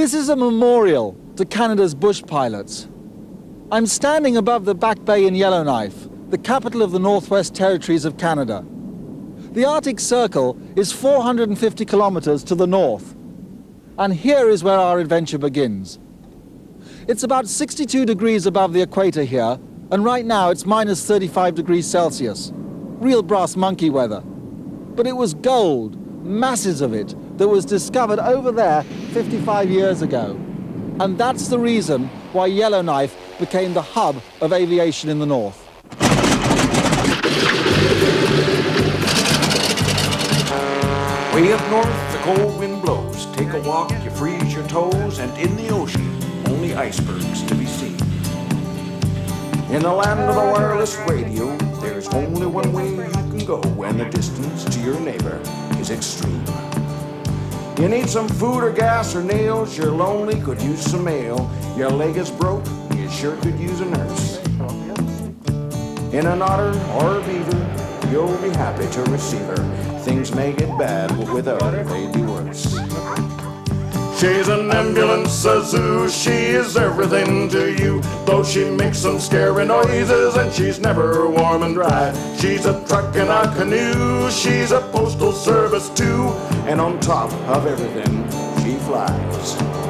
This is a memorial to Canada's bush pilots. I'm standing above the Back Bay in Yellowknife, the capital of the Northwest Territories of Canada. The Arctic Circle is 450 kilometers to the north. And here is where our adventure begins. It's about 62 degrees above the equator here, and right now it's minus 35 degrees Celsius. Real brass monkey weather. But it was gold, masses of it, that was discovered over there 55 years ago. And that's the reason why Yellowknife became the hub of aviation in the north. Way up north, the cold wind blows. Take a walk, you freeze your toes, and in the ocean, only icebergs to be seen. In the land of the wireless radio, there's only one way you can go, and the distance to your neighbor is extreme. You need some food or gas or nails, you're lonely, could use some mail. Your leg is broke, you sure could use a nurse. In an otter or a beaver, you'll be happy to receive her. Things may get bad, but without her they'd be worse. She's an ambulance, a zoo, she is everything to you. Though she makes some scary noises and she's never warm and dry. She's a truck and a canoe, she's a postal service too. And on top of everything, she flies.